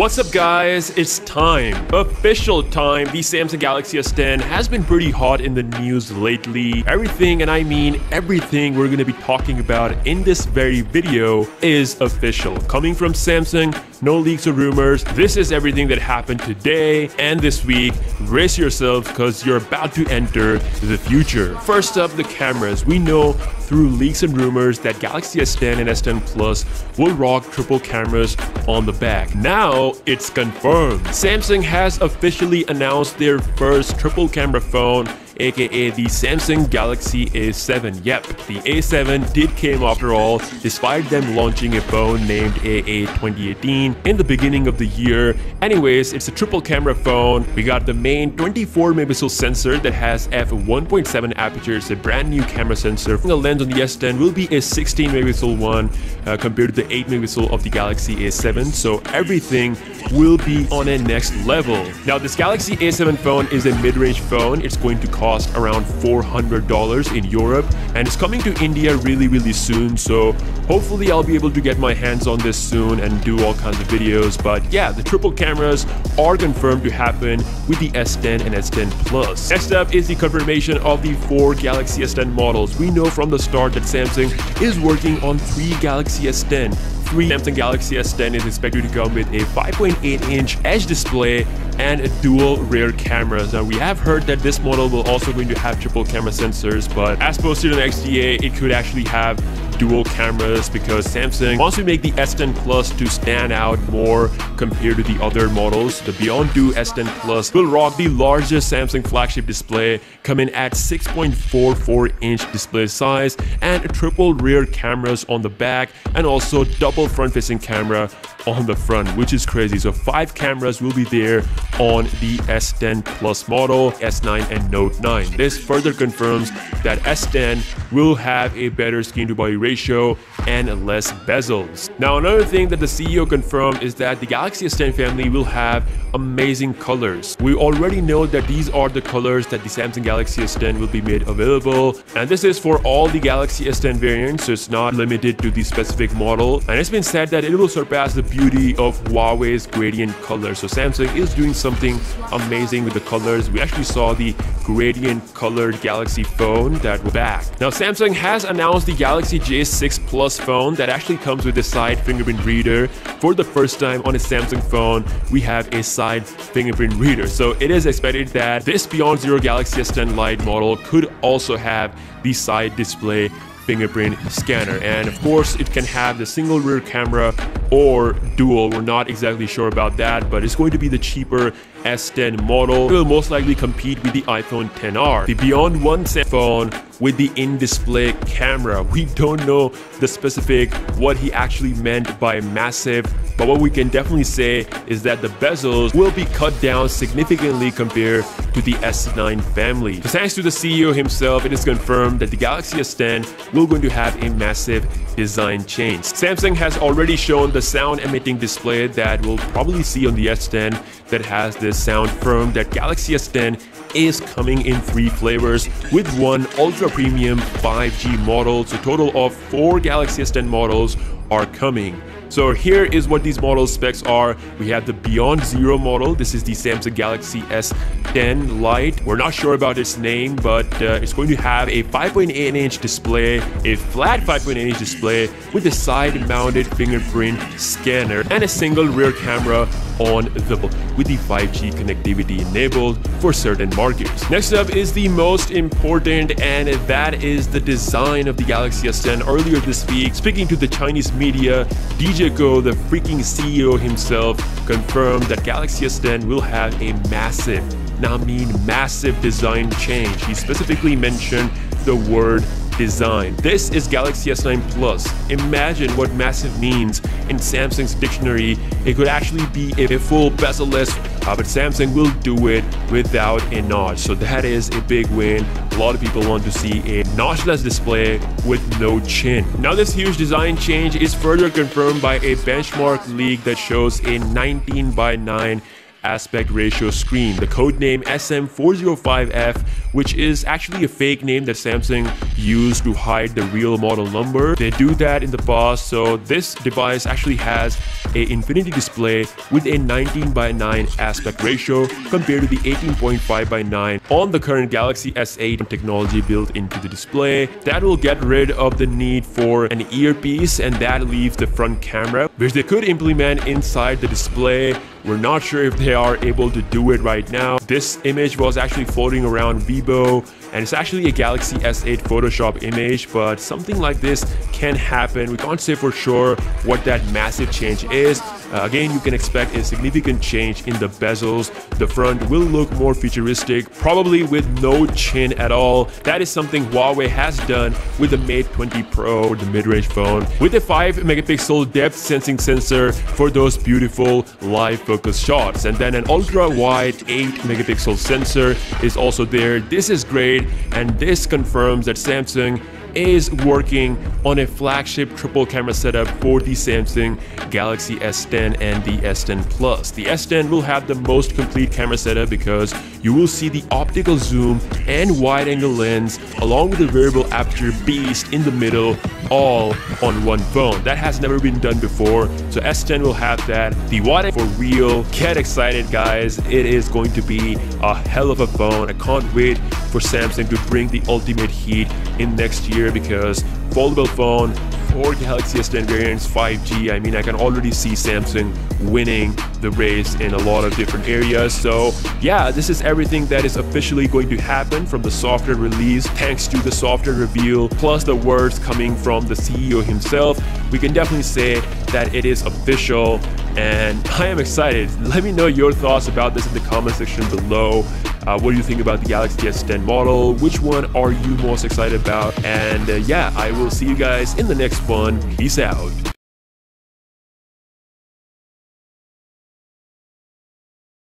What's up guys, it's time. Official time. The Samsung Galaxy S10 has been pretty hot in the news lately. Everything, and I mean everything we're gonna be talking about in this very video is official. Coming from Samsung, no leaks or rumors. This is everything that happened today and this week. Brace yourselves because you're about to enter the future. First up, the cameras. We know through leaks and rumors that Galaxy S10 and S10 Plus will rock triple cameras on the back. Now it's confirmed. Samsung has officially announced their first triple camera phone aka the Samsung Galaxy A7. Yep, the A7 did came after all, despite them launching a phone named A8 2018 in the beginning of the year. Anyways, it's a triple camera phone. We got the main 24 megapixel sensor that has f1.7 aperture. It's a brand new camera sensor. The lens on the S10 will be a 16 megapixel one uh, compared to the 8 megapixel of the Galaxy A7. So everything will be on a next level. Now this Galaxy A7 phone is a mid-range phone. It's going to cost cost around $400 in Europe and it's coming to India really really soon so hopefully I'll be able to get my hands on this soon and do all kinds of videos but yeah the triple cameras are confirmed to happen with the S10 and S10 Plus. Next up is the confirmation of the four Galaxy S10 models. We know from the start that Samsung is working on three Galaxy S10 3 Samsung Galaxy S10 is expected to come with a 5.8 inch edge display and a dual rear cameras. Now we have heard that this model will also going to have triple camera sensors, but as posted on the XDA, it could actually have dual cameras because Samsung wants to make the S10 Plus to stand out more compared to the other models. The Beyond2 S10 Plus will rock the largest Samsung flagship display, coming at 6.44 inch display size and triple rear cameras on the back and also double front facing camera on the front, which is crazy. So five cameras will be there on the S10 Plus model, S9 and Note 9. This further confirms that S10 will have a better skin to body ratio ratio and less bezels. Now another thing that the CEO confirmed is that the Galaxy S10 family will have amazing colors. We already know that these are the colors that the Samsung Galaxy S10 will be made available and this is for all the Galaxy S10 variants so it's not limited to the specific model and it's been said that it will surpass the beauty of Huawei's gradient color. So Samsung is doing something amazing with the colors. We actually saw the gradient colored Galaxy phone that was back. Now Samsung has announced the Galaxy J 6 Plus phone that actually comes with a side fingerprint reader. For the first time on a Samsung phone, we have a side fingerprint reader. So it is expected that this Beyond Zero Galaxy S10 Lite model could also have the side display fingerprint scanner. And of course it can have the single rear camera or dual. We're not exactly sure about that but it's going to be the cheaper S10 model. It will most likely compete with the iPhone 10R the Beyond One phone with the in-display camera. We don't know the specific what he actually meant by massive but what we can definitely say is that the bezels will be cut down significantly compared to the S9 family. So thanks to the CEO himself, it is confirmed that the Galaxy S10 will going to have a massive design change. Samsung has already shown the sound emitting display that we'll probably see on the S10 that has this sound firm that Galaxy S10 is coming in three flavors with one ultra premium 5G model. So total of four Galaxy S10 models are coming. So here is what these model specs are. We have the Beyond Zero model. This is the Samsung Galaxy S10 Lite. We're not sure about its name, but uh, it's going to have a 5.8 inch display, a flat 5.8 inch display with a side mounted fingerprint scanner and a single rear camera on the with the 5G connectivity enabled for certain markets. Next up is the most important and that is the design of the Galaxy S10. Earlier this week, speaking to the Chinese media, DJ Koh, the freaking CEO himself, confirmed that Galaxy S10 will have a massive, now mean massive design change. He specifically mentioned the word design. This is Galaxy S9 Plus. Imagine what massive means in Samsung's dictionary. It could actually be a full bezel-less, uh, but Samsung will do it without a notch. So that is a big win. A lot of people want to see a notchless display with no chin. Now this huge design change is further confirmed by a benchmark leak that shows a 19 by 9 aspect ratio screen. The code name SM405F, which is actually a fake name that Samsung used to hide the real model number. They do that in the past, so this device actually has a infinity display with a 19 by 9 aspect ratio compared to the 18.5 by 9 on the current Galaxy S8 technology built into the display. That will get rid of the need for an earpiece and that leaves the front camera, which they could implement inside the display we're not sure if they are able to do it right now. This image was actually floating around Weibo and it's actually a Galaxy S8 Photoshop image, but something like this can happen. We can't say for sure what that massive change is. Uh, again, you can expect a significant change in the bezels. The front will look more futuristic, probably with no chin at all. That is something Huawei has done with the Mate 20 Pro, the mid-range phone, with a 5 megapixel depth sensing sensor for those beautiful live focus shots. And then an ultra-wide 8 megapixel sensor is also there. This is great and this confirms that Samsung is working on a flagship triple camera setup for the Samsung Galaxy S10 and the S10 Plus. The S10 will have the most complete camera setup because you will see the optical zoom and wide angle lens along with the variable aperture beast in the middle all on one phone. That has never been done before. So S10 will have that. The wide for real. Get excited guys. It is going to be a hell of a phone. I can't wait for Samsung to bring the ultimate heat in next year because foldable phone for Galaxy S10 variants 5G. I mean, I can already see Samsung winning the race in a lot of different areas. So yeah, this is everything that is officially going to happen from the software release thanks to the software reveal plus the words coming from the CEO himself. We can definitely say that it is official and I am excited. Let me know your thoughts about this in the comment section below. Uh, what do you think about the Galaxy S10 model? Which one are you most excited about? And uh, yeah, I will see you guys in the next one. Peace out.